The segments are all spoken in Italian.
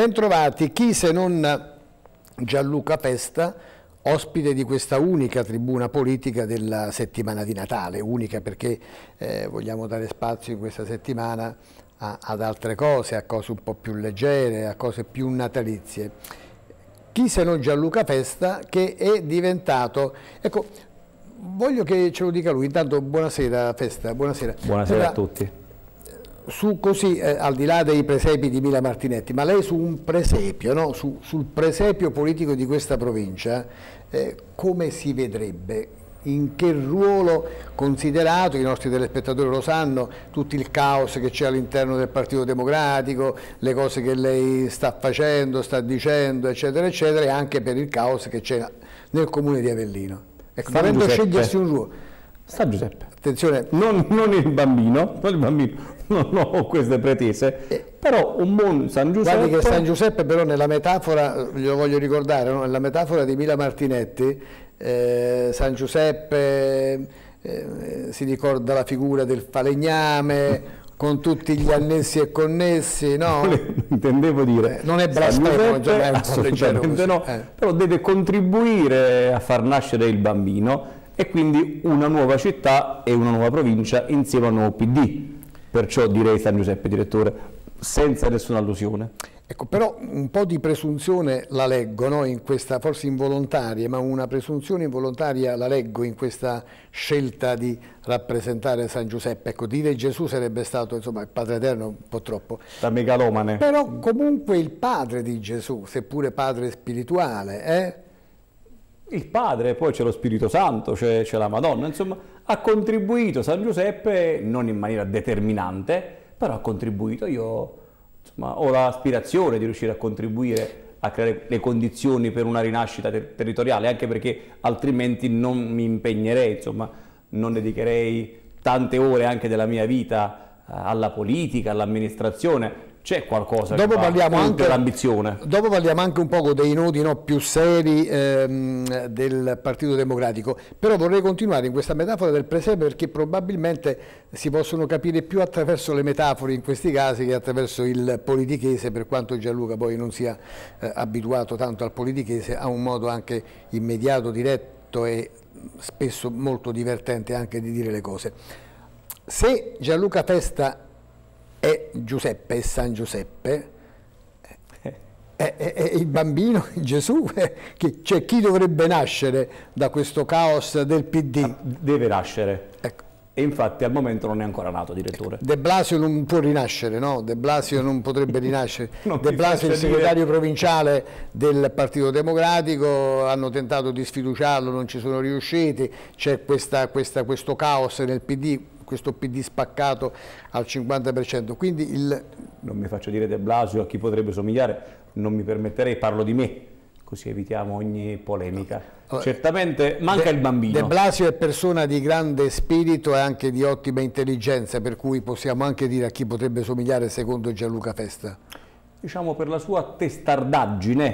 Bentrovati, chi se non Gianluca Festa, ospite di questa unica tribuna politica della settimana di Natale, unica perché eh, vogliamo dare spazio in questa settimana a, ad altre cose, a cose un po' più leggere, a cose più natalizie. Chi se non Gianluca Festa che è diventato, ecco, voglio che ce lo dica lui, intanto buonasera Festa, buonasera. Buonasera allora, a tutti su così, eh, al di là dei presepi di Mila Martinetti, ma lei su un presepio, no? su, sul presepio politico di questa provincia, eh, come si vedrebbe? In che ruolo, considerato, i nostri telespettatori lo sanno, tutto il caos che c'è all'interno del Partito Democratico, le cose che lei sta facendo, sta dicendo, eccetera, eccetera, e anche per il caos che c'è nel comune di Avellino. Ecco, dovendo scegliersi un ruolo. Sta Giuseppe. Attenzione. Non, non, il bambino, non il bambino, non ho queste pretese, eh, però un buon San Giuseppe... Guardi che San Giuseppe però nella metafora, glielo voglio ricordare, no? nella metafora di Mila Martinetti, eh, San Giuseppe eh, si ricorda la figura del falegname, con tutti gli annessi e connessi, no? Intendevo dire. Eh, non è blasfemo, è assolutamente no, eh. però deve contribuire a far nascere il bambino e quindi una nuova città e una nuova provincia insieme al nuovo PD. Perciò direi San Giuseppe, direttore, senza nessuna allusione. Ecco, però un po' di presunzione la leggo, no? in questa, forse involontaria, ma una presunzione involontaria la leggo in questa scelta di rappresentare San Giuseppe. Ecco, dire Gesù sarebbe stato, insomma, il Padre Eterno un po' troppo. Da megalomane. Però comunque il padre di Gesù, seppure padre spirituale, eh? il Padre, poi c'è lo Spirito Santo, c'è, la Madonna, insomma ha contribuito San Giuseppe, non in maniera determinante, però ha contribuito, io insomma, ho l'aspirazione di riuscire a contribuire a creare le condizioni per una rinascita ter territoriale, anche perché altrimenti non mi impegnerei, insomma non dedicherei tante ore anche della mia vita eh, alla politica, all'amministrazione, c'è qualcosa dopo che parliamo anche l'ambizione. Dopo parliamo anche un po' dei nodi no, più seri ehm, del Partito Democratico, però vorrei continuare in questa metafora del presepe perché probabilmente si possono capire più attraverso le metafore in questi casi che attraverso il politichese, per quanto Gianluca poi non sia eh, abituato tanto al politichese, ha un modo anche immediato, diretto e spesso molto divertente anche di dire le cose. Se Gianluca Testa è Giuseppe, è San Giuseppe, è, è, è il bambino, Gesù, cioè chi dovrebbe nascere da questo caos del PD? Ah, deve nascere. Ecco. E infatti al momento non è ancora nato, direttore. De Blasio non può rinascere, no? De Blasio non potrebbe rinascere. De Blasio è il segretario dire... provinciale del Partito Democratico, hanno tentato di sfiduciarlo, non ci sono riusciti, c'è questo caos nel PD, questo PD spaccato al 50%. Quindi il... Non mi faccio dire De Blasio a chi potrebbe somigliare, non mi permetterei, parlo di me, così evitiamo ogni polemica. Certamente manca De, il bambino. De Blasio è persona di grande spirito e anche di ottima intelligenza, per cui possiamo anche dire a chi potrebbe somigliare secondo Gianluca Festa. Diciamo per la sua testardaggine,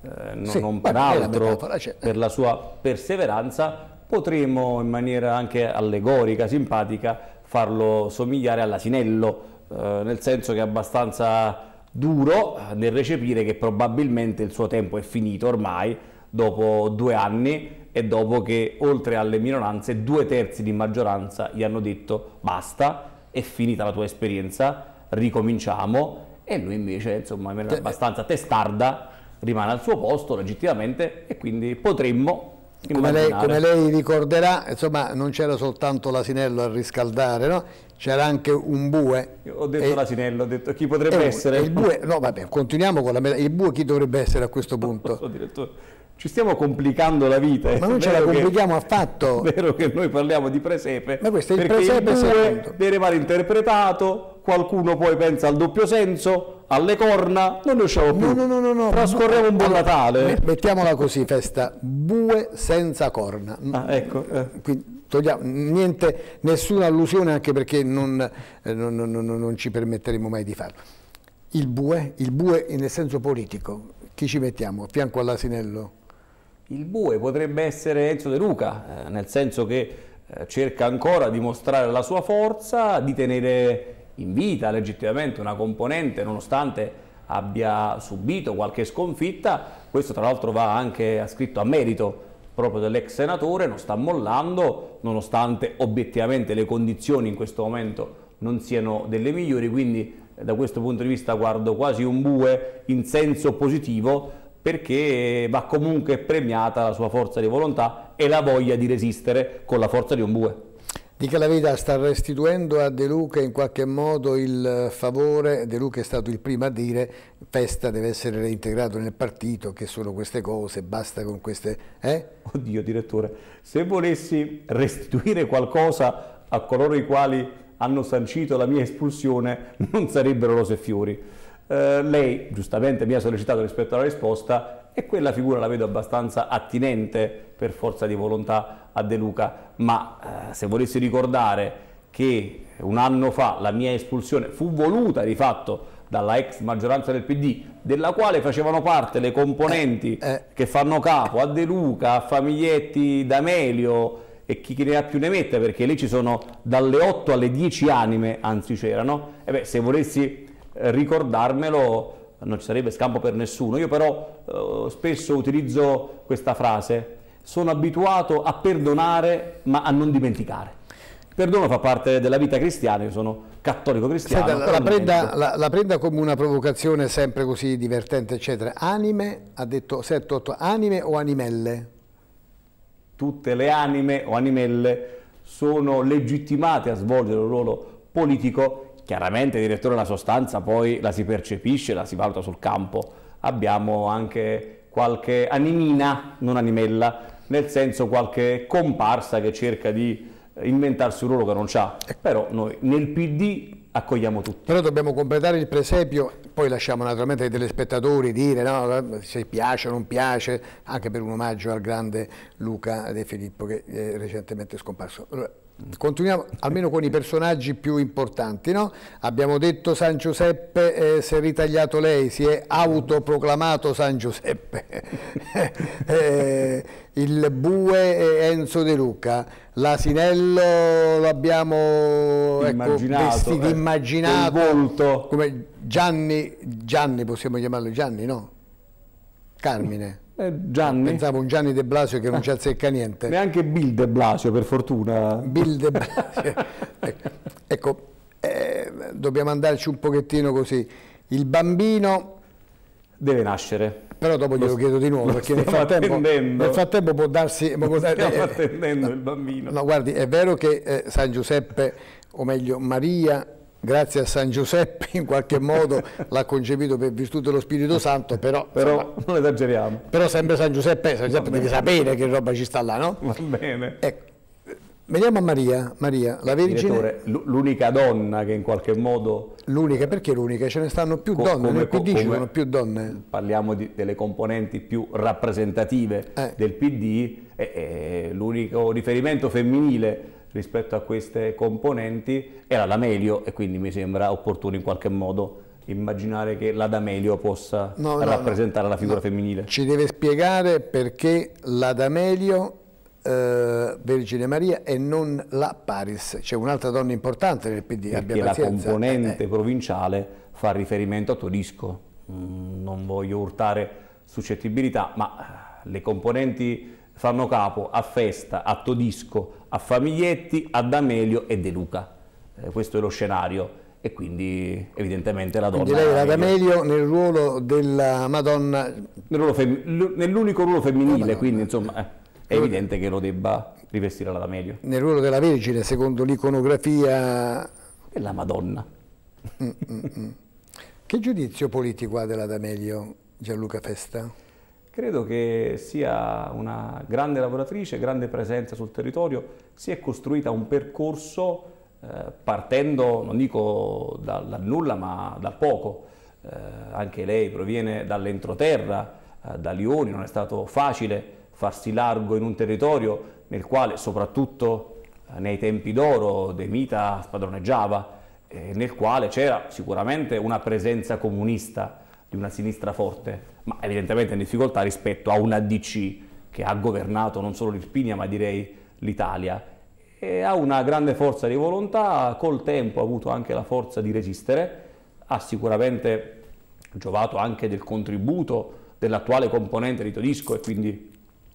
eh, non, sì, non per altro, per la sua perseveranza, potremmo in maniera anche allegorica, simpatica, farlo somigliare all'asinello, eh, nel senso che è abbastanza duro nel recepire che probabilmente il suo tempo è finito ormai, dopo due anni e dopo che oltre alle minoranze due terzi di maggioranza gli hanno detto basta, è finita la tua esperienza, ricominciamo. E lui invece insomma in maniera abbastanza testarda rimane al suo posto legittimamente e quindi potremmo come lei, come lei, ricorderà, insomma, non c'era soltanto l'asinello a riscaldare, no? c'era anche un bue. Io ho detto l'asinello, ho detto chi potrebbe eh, essere. Il bue, no, vabbè, continuiamo con la Il bue chi dovrebbe essere a questo punto? Ci stiamo complicando la vita. Ma non ce la complichiamo che, affatto. È vero che noi parliamo di presepe. Ma questo è il presepe il bue viene mal interpretato, qualcuno poi pensa al doppio senso, alle corna, non ne usciamo più. No, no, no, no, Trascorriamo un buon allora, Natale. Mettiamola così, festa, bue senza corna. Ah, ecco. Eh. Quindi, togliamo, niente, nessuna allusione anche perché non, eh, non, non, non, ci permetteremo mai di farlo. Il bue, il bue nel senso politico, chi ci mettiamo? A fianco all'asinello? Il bue potrebbe essere Enzo De Luca, eh, nel senso che eh, cerca ancora di mostrare la sua forza, di tenere in vita legittimamente una componente nonostante abbia subito qualche sconfitta, questo tra l'altro va anche ascritto a merito proprio dell'ex senatore, non sta mollando, nonostante obiettivamente le condizioni in questo momento non siano delle migliori, quindi da questo punto di vista guardo quasi un bue in senso positivo perché va comunque premiata la sua forza di volontà e la voglia di resistere con la forza di un bue. Dica la verità, sta restituendo a De Luca in qualche modo il favore, De Luca è stato il primo a dire Festa deve essere reintegrato nel partito, che sono queste cose, basta con queste... Eh? Oddio direttore, se volessi restituire qualcosa a coloro i quali hanno sancito la mia espulsione non sarebbero rose e fiori. Eh, lei giustamente mi ha sollecitato rispetto alla risposta e quella figura la vedo abbastanza attinente per forza di volontà a De Luca, ma eh, se volessi ricordare che un anno fa la mia espulsione fu voluta di fatto dalla ex maggioranza del PD, della quale facevano parte le componenti eh, eh. che fanno capo a De Luca, a Famiglietti, D'Amelio, e chi ne ha più ne mette, perché lì ci sono dalle 8 alle 10 anime, anzi c'erano, e beh, se volessi ricordarmelo non ci sarebbe scampo per nessuno. Io però eh, spesso utilizzo questa frase, sono abituato a perdonare ma a non dimenticare. perdono fa parte della vita cristiana, io sono cattolico cristiano. Senta, la, prenda, la, la, prenda, come una provocazione sempre così divertente, eccetera. Anime, ha detto 7-8, anime o animelle? tutte le anime o animelle sono legittimate a svolgere un ruolo politico, chiaramente direttore della sostanza poi la si percepisce, la si valuta sul campo. Abbiamo anche qualche animina, non animella, nel senso qualche comparsa che cerca di inventarsi un ruolo che non c'ha. Però noi nel PD accogliamo tutti. Però dobbiamo completare il presepio, poi lasciamo naturalmente ai telespettatori dire no, se piace o non piace, anche per un omaggio al grande Luca De Filippo che è recentemente scomparso. Allora, Continuiamo almeno con i personaggi più importanti. No? Abbiamo detto San Giuseppe eh, si è ritagliato lei, si è autoproclamato San Giuseppe. eh, il bue Enzo De Luca, l'asinello l'abbiamo immaginato, ecco, eh, immaginato come Gianni, Gianni possiamo chiamarlo Gianni, no? Carmine. Eh, Gianni. Pensavo un Gianni De Blasio che non ci azzecca niente. Neanche Bill De Blasio, per fortuna. Bill De Blasio. ecco, ecco eh, dobbiamo andarci un pochettino così. Il bambino... Deve nascere. Però dopo glielo chiedo di nuovo, perché nel frattempo, nel frattempo, può darsi... Può darsi stiamo eh, attendendo il bambino. No, guardi, è vero che eh, San Giuseppe, o meglio Maria, grazie a San Giuseppe in qualche modo l'ha concepito per virtù dello Spirito Santo, però, però insomma, non esageriamo. Però sempre San Giuseppe, San Giuseppe deve sapere che roba ci sta là, no? Va bene. Ecco. Veniamo a Maria, Maria, la Vergine. L'unica donna che in qualche modo. L'unica, perché l'unica? Ce ne stanno più donne, come, nel PD ci sono più donne. Parliamo di, delle componenti più rappresentative eh. del PD, l'unico riferimento femminile rispetto a queste componenti era l'Amelio e quindi mi sembra opportuno in qualche modo immaginare che l'Adamelio possa no, no, rappresentare no, la figura femminile. Ci deve spiegare perché l'Adamelio eh, Vergine Maria e non la Paris, c'è un'altra donna importante nel PD. Perché la componente eh, eh. provinciale fa riferimento a Todisco, mm, non voglio urtare suscettibilità, ma le componenti fanno capo a Festa, a Todisco, a Famiglietti, a D'Amelio e De Luca. Eh, questo è lo scenario e quindi evidentemente la donna... Quindi lei era D'Amelio nel ruolo della Madonna... nell'unico ruolo femminile, quindi insomma eh, è evidente che lo debba rivestire la D'Amelio. Nel ruolo della Vergine, secondo l'iconografia... E la Madonna. Mm, mm, mm. Che giudizio politico ha della D'Amelio Gianluca Festa? Credo che sia una grande lavoratrice, grande presenza sul territorio, si è costruita un percorso eh, partendo, non dico dal, dal, nulla, ma da poco. Eh, anche lei proviene dall'entroterra, eh, da Lioni, non è stato facile farsi largo in un territorio nel quale soprattutto eh, nei tempi d'oro De Mita spadroneggiava, eh, nel quale c'era sicuramente una presenza comunista di una sinistra forte, ma evidentemente in difficoltà rispetto a una DC che ha governato non solo l'Irpinia ma direi l'Italia. E ha una grande forza di volontà, col tempo ha avuto anche la forza di resistere, ha sicuramente giovato anche del contributo dell'attuale componente di Todisco e quindi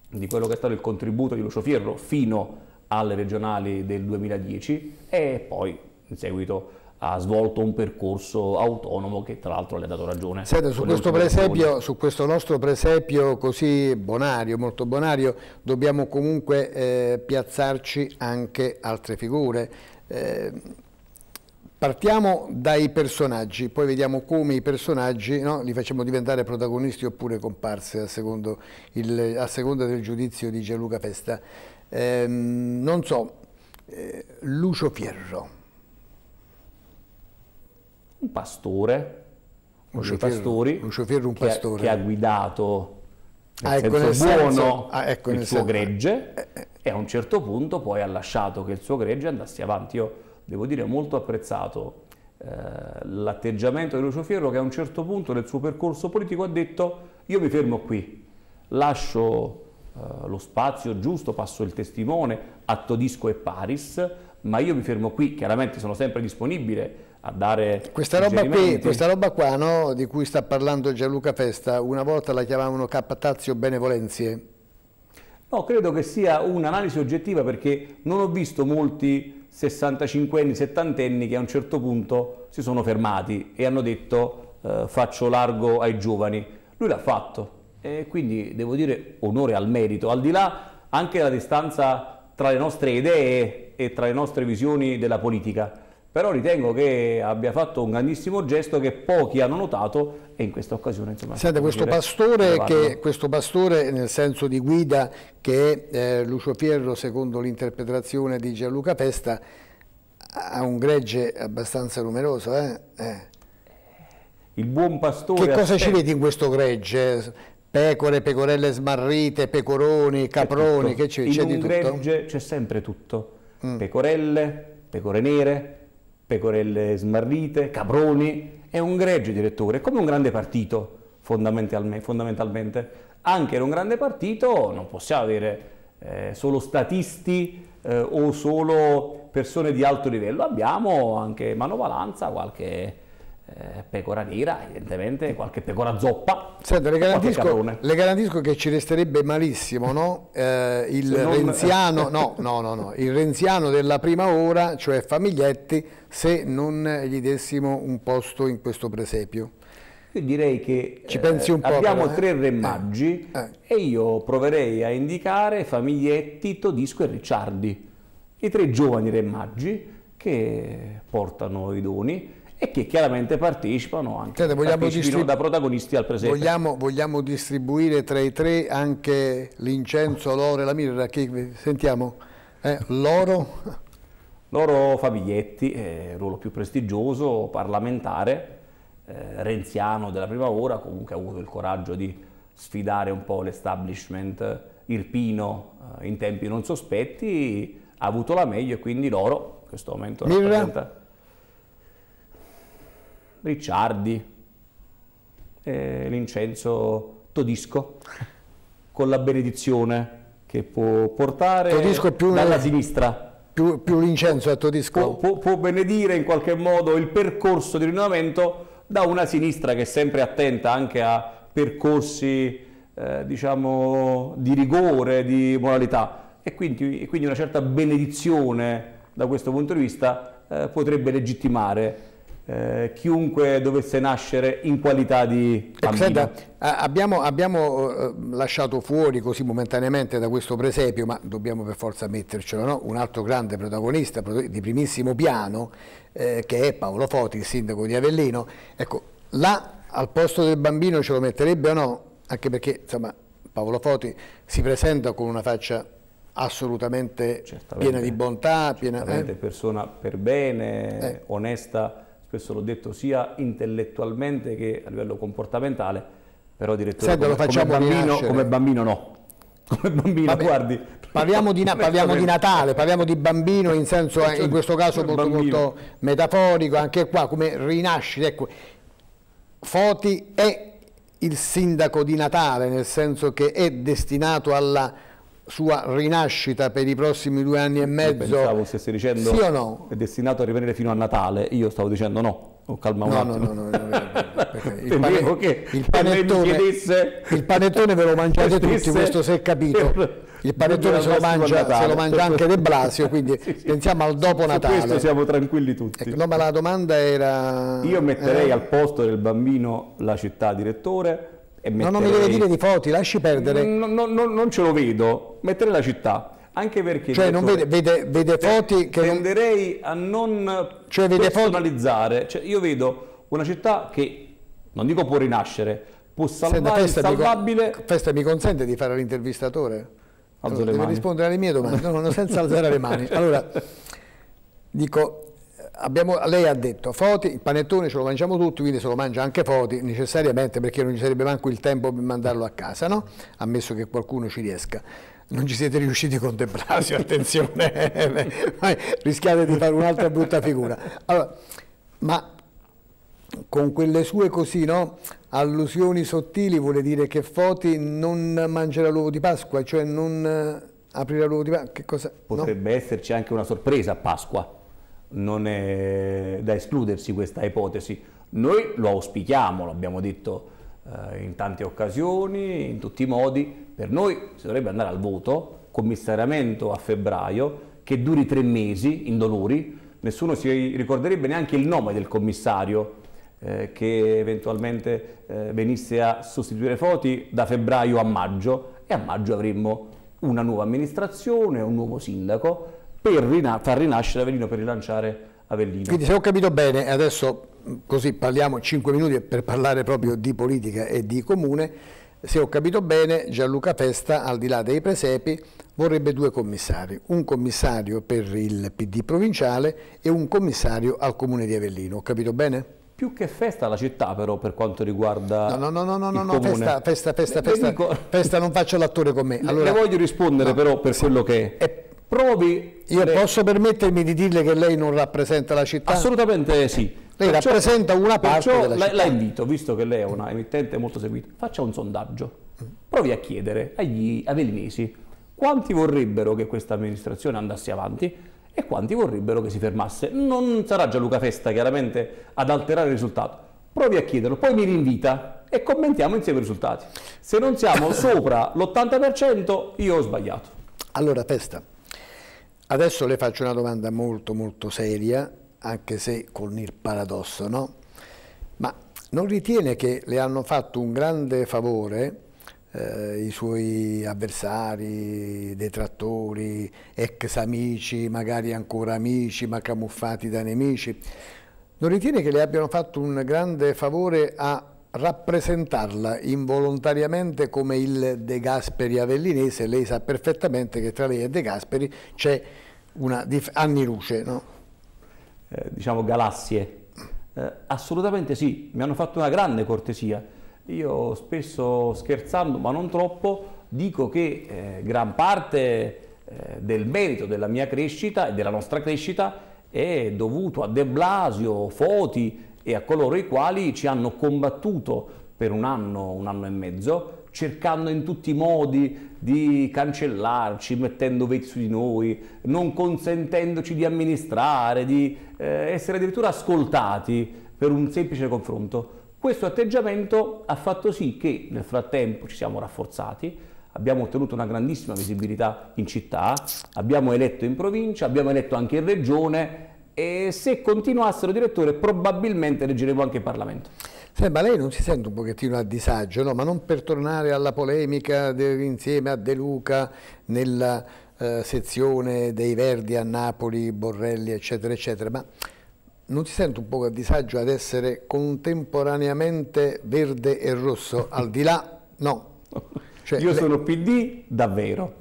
di quello che è stato il contributo di Lucio Fierro fino alle regionali del 2010 e poi in seguito ha svolto un percorso autonomo che tra l'altro le ha dato ragione. Senta, su questo, presepio, su questo, nostro presepio così bonario, molto bonario, dobbiamo comunque eh, piazzarci anche altre figure. Eh, partiamo dai personaggi, poi vediamo come i personaggi no, li facciamo diventare protagonisti oppure comparse a, il, a seconda del giudizio di Gianluca Festa. Eh, non so, eh, Lucio Fierro un pastore, uno dei pastori, Lucio Fierro, un che, pastore. che ha guidato nel ah, ecco, buono senso, ah, ecco, il suo senso. gregge eh, eh. e a un certo punto poi ha lasciato che il suo gregge andasse avanti. Io devo dire molto apprezzato eh, l'atteggiamento di Lucio Fierro che a un certo punto nel suo percorso politico ha detto io mi fermo qui, lascio eh, lo spazio giusto, passo il testimone a Todisco e Paris, ma io mi fermo qui, chiaramente sono sempre disponibile a dare questa roba, qui, questa roba qua no, di cui sta parlando Gianluca Festa, una volta la chiamavano captazio benevolenzie. No, credo che sia un'analisi oggettiva perché non ho visto molti 65 anni, 70 anni che a un certo punto si sono fermati e hanno detto eh, faccio largo ai giovani. Lui l'ha fatto e quindi devo dire onore al merito, al di là anche della distanza tra le nostre idee e tra le nostre visioni della politica però ritengo che abbia fatto un grandissimo gesto che pochi hanno notato e in questa occasione insomma Senta, questo pastore, che, questo pastore nel senso di guida che eh, Lucio Fierro secondo l'interpretazione di Gianluca Festa ha un gregge abbastanza numeroso eh? Eh. il buon pastore che cosa ci vedi in questo gregge? pecore, pecorelle smarrite, pecoroni, caproni, che c'è? In un gregge c'è sempre tutto, mm. pecorelle, pecore nere, pecorelle smarrite, caproni, è un gregge direttore, è come un grande partito fondamentalmente. Anche in un grande partito non possiamo avere eh, solo statisti eh, o solo persone di alto livello, abbiamo anche manovalanza, qualche eh, pecora nera, evidentemente qualche pecora zoppa. Senta, le, garantisco, le garantisco che ci resterebbe malissimo no? eh, il, renziano, no, no, no, il renziano della prima ora, cioè Famiglietti, se non gli dessimo un posto in questo presepio. Io direi che Ci pensi un eh, po', abbiamo però, tre eh? re maggi eh, eh. e io proverei a indicare Famiglietti, Todisco e Ricciardi, i tre giovani re maggi che portano i doni e che chiaramente partecipano anche Senta, partecipino da protagonisti al presente. Vogliamo, vogliamo, distribuire tra i tre anche l'incenso, l'oro e la mirra? Che, sentiamo, eh, l'oro? L'oro Fabiglietti, eh, ruolo più prestigioso, parlamentare, eh, renziano della prima ora, comunque ha avuto il coraggio di sfidare un po' l'establishment irpino eh, in tempi non sospetti, ha avuto la meglio e quindi l'oro in questo momento mirra? rappresenta Ricciardi, eh, l'incenso Todisco, con la benedizione che può portare più, dalla sinistra. Più, più l'incenso a Todisco? Può, può, può, benedire in qualche modo il percorso di rinnovamento da una sinistra che è sempre attenta anche a percorsi eh, diciamo di rigore, di moralità e quindi, e quindi, una certa benedizione da questo punto di vista eh, potrebbe legittimare eh, chiunque dovesse nascere in qualità di ecco, bambino. Abbiamo, abbiamo eh, lasciato fuori così momentaneamente da questo presepio, ma dobbiamo per forza mettercelo, no? un altro grande protagonista di primissimo piano, eh, che è Paolo Foti, il sindaco di Avellino. Ecco, là al posto del bambino ce lo metterebbe o no? Anche perché insomma, Paolo Foti si presenta con una faccia assolutamente Certamente. piena di bontà, piena, eh? persona per bene, eh. onesta questo l'ho detto sia intellettualmente che a livello comportamentale, però direttore Senta, come, come, bambino, come, bambino, no. Come bambino, Vabbè, guardi. Parliamo di, parliamo di, Natale, parliamo di bambino in senso, in questo caso molto, molto, metaforico, anche qua come rinascita. Ecco. Foti è il sindaco di Natale, nel senso che è destinato alla sua rinascita per i prossimi due anni e mezzo? Pensavo stessi dicendo sì o no? è destinato a rimanere fino a Natale, io stavo dicendo no. Oh, calma un no, attimo. No, no, no, no, il, pane, che il, panettone, chiedesse, il panettone ve lo mangiate tutti, questo si è capito. Il panettone se lo, mangia, se lo mangia anche De Blasio, quindi sì, sì. pensiamo al dopo Natale. Su questo siamo tranquilli tutti. Ecco, no, ma la domanda era... Io metterei eh... al posto del bambino la città direttore e. No, non mi deve dire di Foti, lasci perdere. No, no, no, non ce lo vedo, metterei la città anche perché cioè non vede, vede, vede Foti che tenderei non... a non cioè, vede personalizzare cioè, io vedo una città che non dico può rinascere può salvare Senta, il salvabile mi, Festa mi consente di fare l'intervistatore? Allora, deve mani. rispondere alle mie domande no, no, senza alzare le mani allora dico abbiamo, lei ha detto Foti, il panettone ce lo mangiamo tutti, quindi se lo mangia anche Foti necessariamente perché non ci sarebbe manco il tempo per mandarlo a casa, no? ammesso che qualcuno ci riesca non ci siete riusciti con De Blasio, attenzione, rischiate di fare un'altra brutta figura. Allora, ma con quelle sue così, no? allusioni sottili vuole dire che Foti non mangerà l'uovo di Pasqua, cioè non eh, aprirà l'uovo di Pasqua? Potrebbe no? esserci anche una sorpresa a Pasqua, non è da escludersi questa ipotesi. Noi lo auspichiamo, l'abbiamo detto eh, in tante occasioni, in tutti i modi. Per noi si dovrebbe andare al voto, commissariamento a febbraio, che duri tre mesi indolori, nessuno si ricorderebbe neanche il nome del commissario eh, che eventualmente eh, venisse a sostituire Foti da febbraio a maggio e a maggio avremmo una nuova amministrazione, un nuovo sindaco per rina far rinascere Avellino, per rilanciare Avellino. Quindi se ho capito bene, adesso così parliamo 5 minuti per parlare proprio di politica e di comune, se ho capito bene Gianluca Festa al di là dei presepi vorrebbe due commissari, un commissario per il PD provinciale e un commissario al comune di Avellino, ho capito bene? Più che festa la città però per quanto riguarda No, no, no, no, no, no festa, festa, festa, festa, dico... festa, non faccio l'attore con me. Allora, le voglio rispondere no, però per quello che è. Provi... Io le... posso permettermi di dirle che lei non rappresenta la città? Assolutamente sì. Lei perciò, rappresenta una parte della la, la invito, visto che lei è una emittente molto seguita, faccia un sondaggio. Provi a chiedere agli avellinesi quanti vorrebbero che questa amministrazione andasse avanti e quanti vorrebbero che si fermasse. Non sarà Gianluca Festa chiaramente ad alterare il risultato. Provi a chiederlo, poi mi rinvita e commentiamo insieme i risultati. Se non siamo sopra l'80% io ho sbagliato. Allora Festa, adesso le faccio una domanda molto molto seria anche se con il paradosso, no? Ma non ritiene che le hanno fatto un grande favore eh, i suoi avversari, detrattori, ex amici, magari ancora amici ma camuffati da nemici? Non ritiene che le abbiano fatto un grande favore a rappresentarla involontariamente come il De Gasperi avellinese? Lei sa perfettamente che tra lei e De Gasperi c'è una anni luce, no? Eh, diciamo galassie? Eh, assolutamente sì, mi hanno fatto una grande cortesia. Io spesso scherzando, ma non troppo, dico che eh, gran parte eh, del merito della mia crescita e della nostra crescita è dovuto a De Blasio, Foti e a coloro i quali ci hanno combattuto per un anno, un anno e mezzo, cercando in tutti i modi di cancellarci, mettendo veti su di noi, non consentendoci di amministrare, di eh, essere addirittura ascoltati per un semplice confronto. Questo atteggiamento ha fatto sì che nel frattempo ci siamo rafforzati, abbiamo ottenuto una grandissima visibilità in città, abbiamo eletto in provincia, abbiamo eletto anche in regione e se continuassero direttore probabilmente eleggeremo anche in Parlamento. Sì, ma lei non si sente un pochettino a disagio, no? ma non per tornare alla polemica de, insieme a De Luca nella eh, sezione dei Verdi a Napoli, Borrelli, eccetera, eccetera, ma non si sente un po' a disagio ad essere contemporaneamente verde e rosso, al di là, no. Cioè, Io le... sono PD davvero,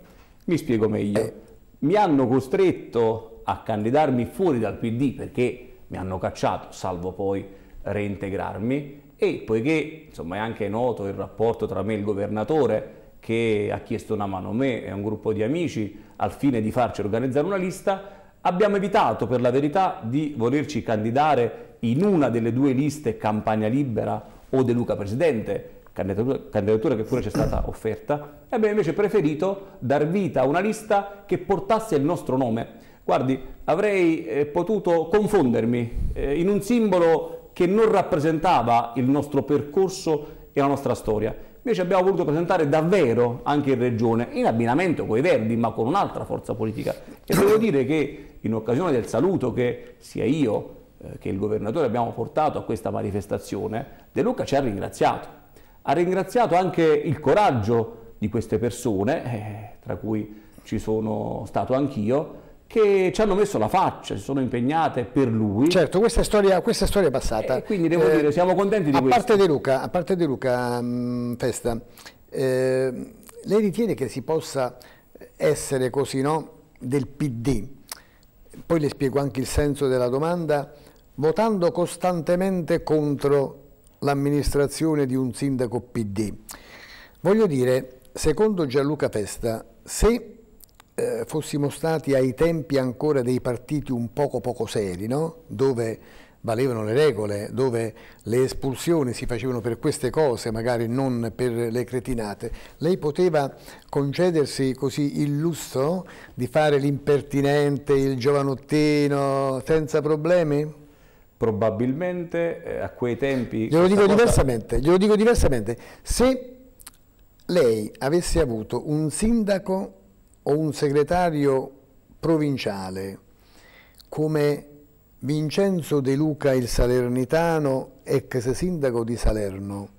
mi spiego meglio. Eh. Mi hanno costretto a candidarmi fuori dal PD perché mi hanno cacciato, salvo poi reintegrarmi e poiché insomma, è anche noto il rapporto tra me e il governatore che ha chiesto una mano a me e a un gruppo di amici al fine di farci organizzare una lista, abbiamo evitato per la verità di volerci candidare in una delle due liste campagna libera o De Luca Presidente, candidatura, candidatura che pure ci è stata offerta, e abbiamo invece preferito dar vita a una lista che portasse il nostro nome. Guardi, avrei eh, potuto confondermi eh, in un simbolo che non rappresentava il nostro percorso e la nostra storia. Invece abbiamo voluto presentare davvero anche in Regione, in abbinamento con i Verdi, ma con un'altra forza politica. E devo dire che in occasione del saluto che sia io eh, che il governatore abbiamo portato a questa manifestazione, De Luca ci ha ringraziato. Ha ringraziato anche il coraggio di queste persone, eh, tra cui ci sono stato anch'io, che ci hanno messo la faccia, si sono impegnate per lui. Certo, questa è storia, questa è storia passata. E quindi devo eh, dire, siamo contenti di a questo. Parte De Luca, a parte De Luca, mh, mm, Festa, eh, lei ritiene che si possa essere così, no, del PD? Poi le spiego anche il senso della domanda, votando costantemente contro l'amministrazione di un sindaco PD. Voglio dire, secondo Gianluca Festa, se eh, fossimo stati ai tempi ancora dei partiti un poco poco seri, no? dove valevano le regole, dove le espulsioni si facevano per queste cose, magari non per le cretinate, lei poteva concedersi così il lusso di fare l'impertinente, il giovanottino senza problemi? Probabilmente eh, a quei tempi... Glielo dico, cosa... glielo dico diversamente, se lei avesse avuto un sindaco o un segretario provinciale come Vincenzo De Luca il Salernitano, ex sindaco di Salerno,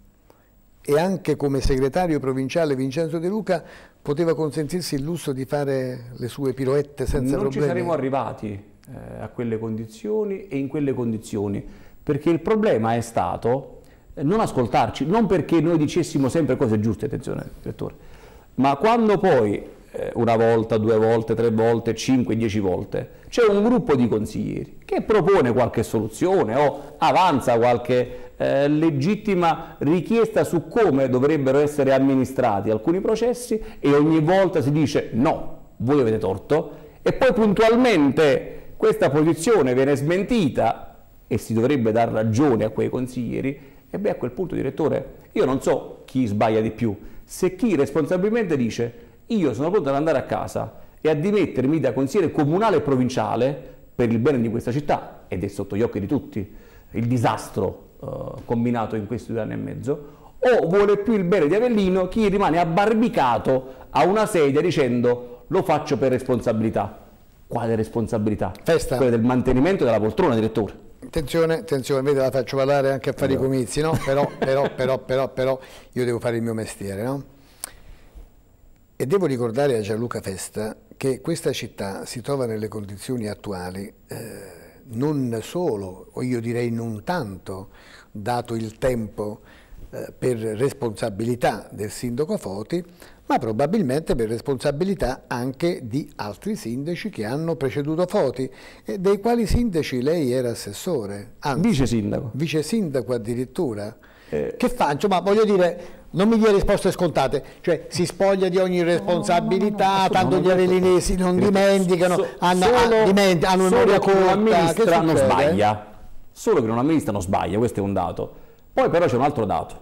e anche come segretario provinciale Vincenzo De Luca poteva consentirsi il lusso di fare le sue piroette senza non problemi? Non ci saremmo arrivati eh, a quelle condizioni e in quelle condizioni, perché il problema è stato eh, non ascoltarci, non perché noi dicessimo sempre cose giuste, attenzione direttore, ma quando poi una volta, due volte, tre volte, cinque, dieci volte. C'è un gruppo di consiglieri che propone qualche soluzione o avanza qualche eh, legittima richiesta su come dovrebbero essere amministrati alcuni processi e ogni volta si dice no, voi avete torto. E poi puntualmente questa posizione viene smentita e si dovrebbe dar ragione a quei consiglieri. E beh a quel punto direttore io non so chi sbaglia di più, se chi responsabilmente dice io sono pronto ad andare a casa e a dimettermi da consigliere comunale e provinciale per il bene di questa città, ed è sotto gli occhi di tutti il disastro eh, combinato in questi due anni e mezzo, o vuole più il bene di Avellino chi rimane abbarbicato a una sedia dicendo lo faccio per responsabilità. Quale responsabilità? Festa. Quella del mantenimento della poltrona, direttore. Attenzione, attenzione, vedi la faccio parlare anche a fare allora. i comizi, no? Però, però, però, però, però, io devo fare il mio mestiere, no? E devo ricordare a Gianluca Festa che questa città si trova nelle condizioni attuali eh, non solo, o io direi non tanto, dato il tempo eh, per responsabilità del sindaco Foti, ma probabilmente per responsabilità anche di altri sindaci che hanno preceduto Foti, e dei quali sindaci lei era assessore, anzi, vice sindaco. Vice sindaco addirittura. Eh. Che fa? Insomma, voglio dire, non mi dia risposte scontate, cioè si spoglia di ogni responsabilità, no, no, no, tanto gli avelinesi non dimenticano, so, hanno, solo, ah, dimenti, hanno memoria corta. Che non sbaglia, solo che non amministra non sbaglia, questo è un dato. Poi però c'è un altro dato.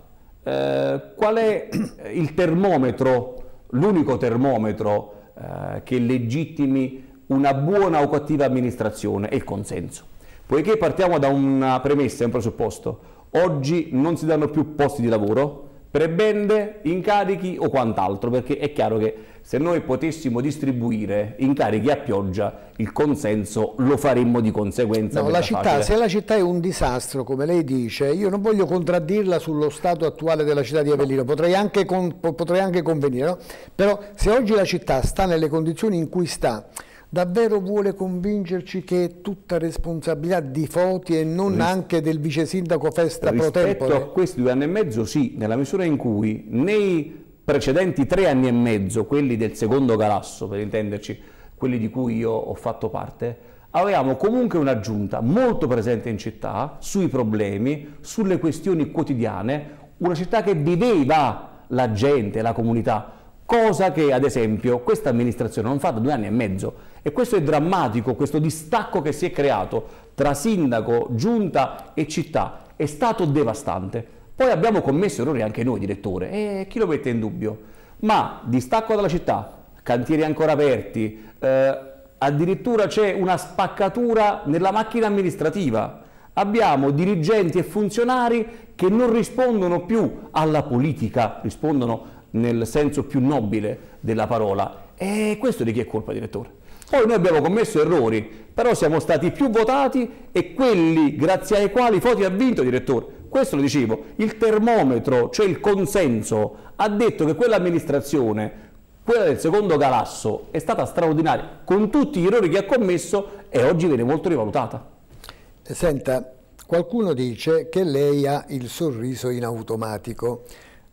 Eh, qual è il termometro, l'unico termometro eh, che legittimi una buona o cattiva amministrazione? È il consenso. Poiché partiamo da una premessa, un presupposto, oggi non si danno più posti di lavoro, prebende, incarichi o quant'altro, perché è chiaro che se noi potessimo distribuire incarichi a pioggia, il consenso lo faremmo di conseguenza. No, la città, se la città è un disastro, come lei dice, io non voglio contraddirla sullo stato attuale della città di Avellino, potrei anche, con, potrei anche convenire, no? però se oggi la città sta nelle condizioni in cui sta, davvero vuole convincerci che è tutta responsabilità di Foti e non Ris anche del vice sindaco Festa Pro Tempore? Rispetto a questi due anni e mezzo sì, nella misura in cui nei precedenti tre anni e mezzo, quelli del secondo Galasso per intenderci, quelli di cui io ho fatto parte, avevamo comunque una giunta molto presente in città, sui problemi, sulle questioni quotidiane, una città che viveva la gente, la comunità, cosa che ad esempio questa amministrazione non fa da due anni e mezzo e questo è drammatico, questo distacco che si è creato tra sindaco, giunta e città è stato devastante. Poi abbiamo commesso errori anche noi, direttore, e chi lo mette in dubbio? Ma distacco dalla città, cantieri ancora aperti, eh, addirittura c'è una spaccatura nella macchina amministrativa. abbiamo dirigenti e funzionari che non rispondono più alla politica, rispondono nel senso più nobile della parola. E questo di chi è colpa, direttore? Poi noi abbiamo commesso errori, però siamo stati più votati e quelli grazie ai quali Foti ha vinto, direttore. Questo lo dicevo, il termometro, cioè il consenso, ha detto che quell'amministrazione, quella del secondo Galasso, è stata straordinaria, con tutti gli errori che ha commesso e oggi viene molto rivalutata. Senta, qualcuno dice che lei ha il sorriso in automatico,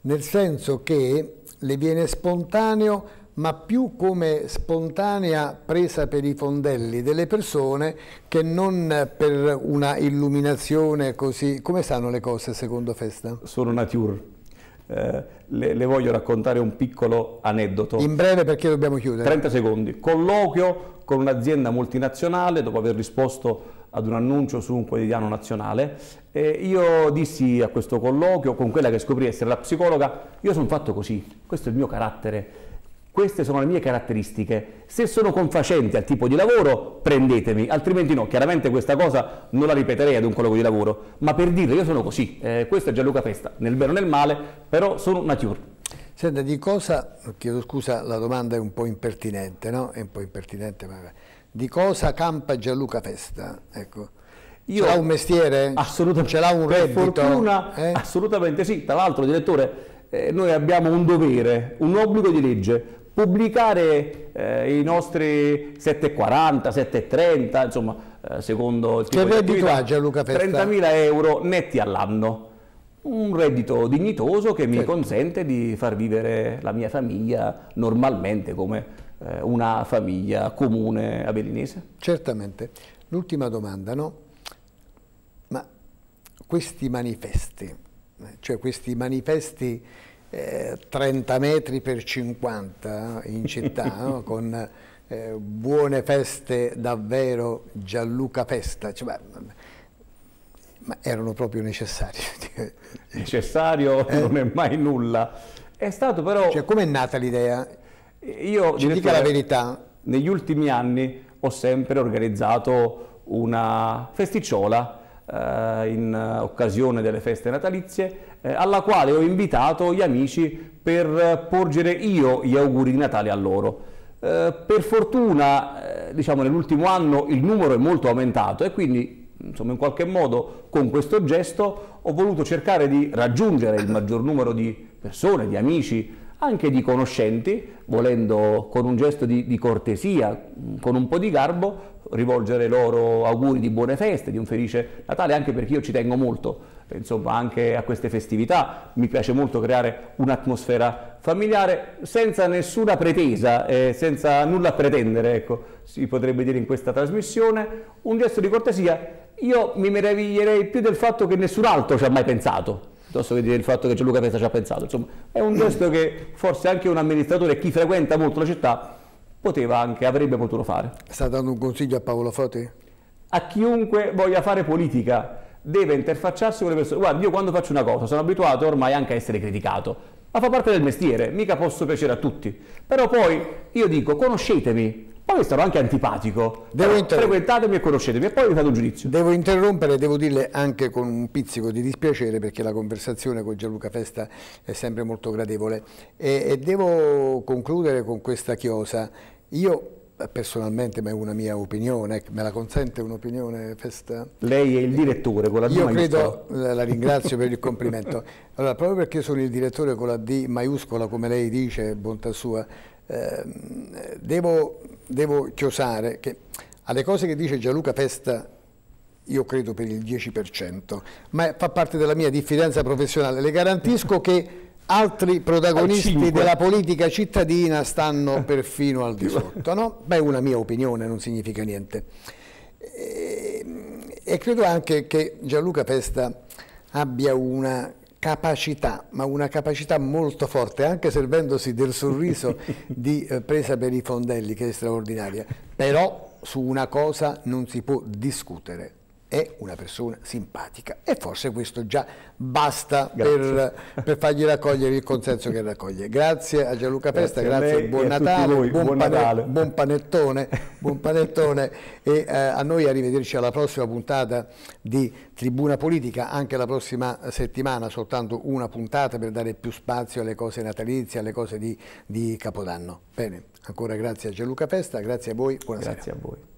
nel senso che le viene spontaneo ma più come spontanea presa per i fondelli delle persone che non per una illuminazione così. Come stanno le cose secondo Festa? Sono nature. Eh, le, le, voglio raccontare un piccolo aneddoto. In breve perché dobbiamo chiudere. 30 secondi. Colloquio con un'azienda multinazionale dopo aver risposto ad un annuncio su un quotidiano nazionale. E io dissi a questo colloquio con quella che scoprì essere la psicologa, io sono fatto così, questo è il mio carattere queste sono le mie caratteristiche, se sono confacenti al tipo di lavoro prendetemi, altrimenti no, chiaramente questa cosa non la ripeterei ad un colloquio di lavoro, ma per dire io sono così, eh, questo è Gianluca Festa, nel bene o nel male, però sono nature. Senta, di cosa, chiedo scusa, la domanda è un po' impertinente, no? È un po' impertinente, ma di cosa campa Gianluca Festa? Ecco. Io, ce l'ha un mestiere? Assolutamente. Ce l'ha un reddito? Per fortuna, eh? assolutamente sì. Tra l'altro, direttore, eh, noi abbiamo un dovere, un obbligo di legge, pubblicare eh, i nostri 7,40, 7,30, insomma, eh, secondo il tipo che reddito ha Gianluca Festa? 30.000 euro netti all'anno. Un reddito dignitoso che mi certo. consente di far vivere la mia famiglia normalmente come eh, una famiglia comune avellinese. Certamente. L'ultima domanda, no? Ma questi manifesti, eh, cioè questi manifesti 30 eh, metri per 50 in città, no? con eh, buone feste davvero Gianluca Festa, cioè, beh, ma erano proprio necessari. Necessario eh? non è mai nulla. È stato però... Cioè, com'è nata l'idea? Io, Ci dica la verità. Negli ultimi anni ho sempre organizzato una festicciola eh, in occasione delle feste natalizie, eh, alla quale ho invitato gli amici per porgere io gli auguri di Natale a loro. Eh, per fortuna, diciamo, nell'ultimo anno il numero è molto aumentato e quindi insomma, in qualche modo con questo gesto ho voluto cercare di raggiungere il maggior numero di persone, di amici, anche di conoscenti, volendo con un gesto di, di cortesia, con un po' di garbo, rivolgere loro auguri di buone feste, di un felice Natale, anche perché io ci tengo molto insomma, anche a queste festività, mi piace molto creare un'atmosfera familiare senza nessuna pretesa, eh, senza nulla a pretendere, ecco, si potrebbe dire in questa trasmissione, un gesto di cortesia, io mi meraviglierei più del fatto che nessun altro ci ha mai pensato, piuttosto che dire il fatto che Gianluca Pesta ci ha pensato, insomma, è un gesto che forse anche un amministratore, chi frequenta molto la città, poteva anche, avrebbe potuto fare. Sta dando un consiglio a Paolo Foti? A chiunque voglia fare politica deve interfacciarsi con le persone. Guarda, io quando faccio una cosa sono abituato ormai anche a essere criticato, ma fa parte del mestiere, mica posso piacere a tutti. Però poi io dico, conoscetemi, poi sarò anche antipatico, devo frequentatemi e conoscetemi e poi vi fate un giudizio. Devo interrompere, devo dirle anche con un pizzico di dispiacere perché la conversazione con Gianluca Festa è sempre molto gradevole e, e devo concludere con questa chiosa. Io personalmente, ma è una mia opinione, me la consente un'opinione Festa? Lei è il direttore con la D Io credo, la ringrazio per il complimento. Allora, proprio perché sono il direttore con la D maiuscola, come lei dice, bontà sua, eh, devo devo chiosare che alle cose che dice Gianluca Festa io credo per il 10%, ma fa parte della mia diffidenza professionale. Le garantisco che altri protagonisti della politica cittadina stanno perfino al di sotto. No? Beh, è una mia opinione, non significa niente. E, e credo anche che Gianluca Festa abbia una capacità, ma una capacità molto forte, anche servendosi del sorriso di eh, presa per i fondelli, che è straordinaria. Però su una cosa non si può discutere, è una persona simpatica e forse questo già basta per, per, fargli raccogliere il consenso che raccoglie. Grazie a Gianluca Festa, grazie, grazie buon, Natale, buon, buon, pane, Natale, buon, panettone, buon panettone e eh, a noi arrivederci alla prossima puntata di Tribuna Politica, anche la prossima settimana soltanto una puntata per dare più spazio alle cose natalizie, alle cose di, di Capodanno. Bene, ancora grazie a Gianluca Festa, grazie a voi, buonasera. Grazie a voi.